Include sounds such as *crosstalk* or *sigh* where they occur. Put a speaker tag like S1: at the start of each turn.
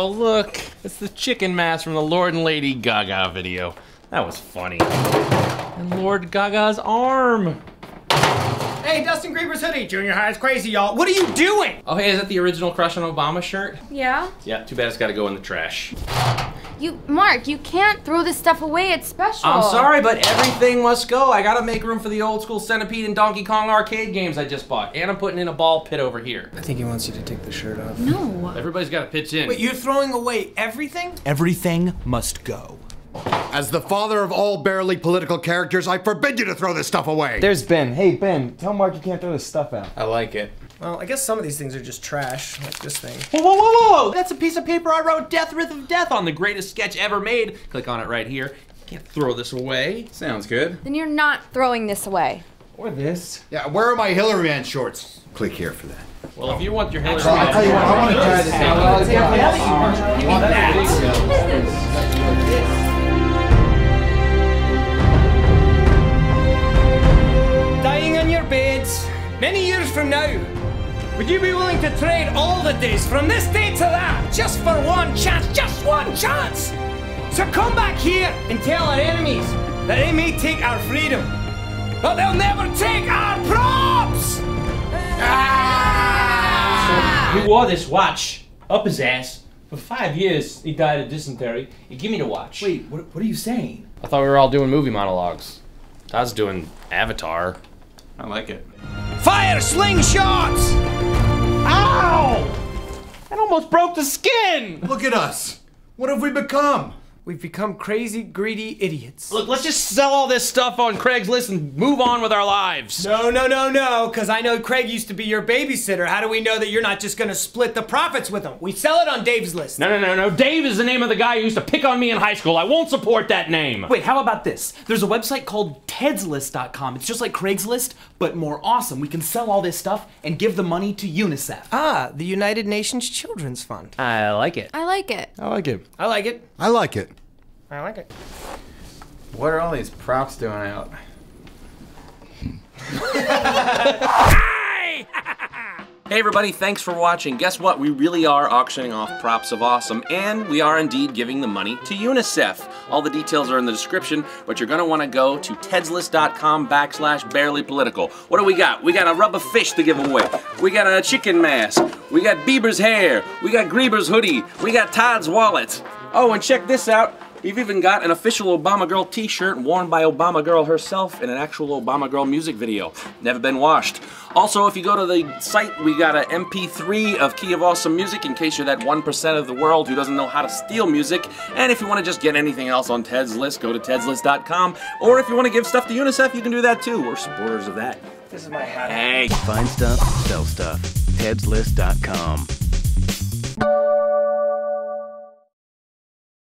S1: Oh, look. It's the chicken mask from the Lord and Lady Gaga video. That was funny. And Lord Gaga's arm.
S2: Hey, Dustin Grieber's hoodie. Junior high is crazy, y'all. What are you doing?
S1: Oh, hey, is that the original Crush on Obama shirt?
S3: Yeah?
S1: Yeah, too bad it's gotta go in the trash.
S3: You, Mark, you can't throw this stuff away. It's special.
S1: I'm sorry, but everything must go. I gotta make room for the old school Centipede and Donkey Kong arcade games I just bought. And I'm putting in a ball pit over here.
S2: I think he wants you to take the shirt off.
S3: No.
S1: Everybody's gotta pitch in.
S2: Wait, you're throwing away everything?
S4: Everything must go.
S5: As the father of all barely political characters, I forbid you to throw this stuff away.
S6: There's Ben. Hey, Ben, tell Mark you can't throw this stuff out.
S1: I like it.
S2: Well, I guess some of these things are just trash, like this thing.
S1: Whoa, whoa, whoa, whoa! That's a piece of paper I wrote Death Wrath of Death on, the greatest sketch ever made. Click on it right here. Can't throw this away.
S7: Sounds good.
S3: Then you're not throwing this away.
S6: Or this.
S5: Yeah, where are my Hillary Man shorts? Click here for that.
S1: Well, if you want your Hillary Man,
S6: I'll tell you what, I want to try this out.
S2: Dying on your beds, many years from now, would you be willing to trade all the days from this day to that just for one chance? Just one chance! So come back here and tell our enemies that they may take our freedom, but they'll never take our props! Ah!
S8: He wore this watch up his ass. For five years, he died of dysentery. He give me the watch.
S4: Wait, what, what are you saying?
S1: I thought we were all doing movie monologues. I was doing Avatar.
S7: I like it.
S2: Fire slingshots!
S1: Ow! That almost broke the skin!
S5: Look at us. What have we become?
S2: We've become crazy, greedy idiots.
S1: Look, let's just sell all this stuff on Craigslist and move on with our lives.
S2: No, no, no, no, because I know Craig used to be your babysitter. How do we know that you're not just gonna split the profits with him? We sell it on Dave's list.
S8: No, no, no, no. Dave is the name of the guy who used to pick on me in high school. I won't support that name.
S4: Wait, how about this? There's a website called TedsList.com. It's just like Craigslist, but more awesome. We can sell all this stuff and give the money to UNICEF.
S2: Ah, the United Nations Children's Fund.
S1: I like it.
S3: I like it.
S6: I like it.
S2: I like it.
S5: I like it.
S2: I like it.
S7: What are all these props doing out? *laughs*
S1: Hey everybody, thanks for watching. Guess what? We really are auctioning off props of awesome, and we are indeed giving the money to UNICEF. All the details are in the description, but you're gonna wanna go to tedslist.com backslash barely political. What do we got? We got a rubber fish to give away. We got a chicken mask. We got Bieber's hair. We got Grieber's hoodie. We got Todd's wallet. Oh, and check this out. We've even got an official Obama Girl t-shirt worn by Obama Girl herself in an actual Obama Girl music video. Never been washed. Also, if you go to the site, we got an MP3 of Key of Awesome Music in case you're that 1% of the world who doesn't know how to steal music. And if you want to just get anything else on Ted's List, go to tedslist.com. Or if you want to give stuff to UNICEF, you can do that too. We're supporters of that.
S2: This is my hat.
S1: Hey.
S9: Find stuff, sell stuff. TedsList.com.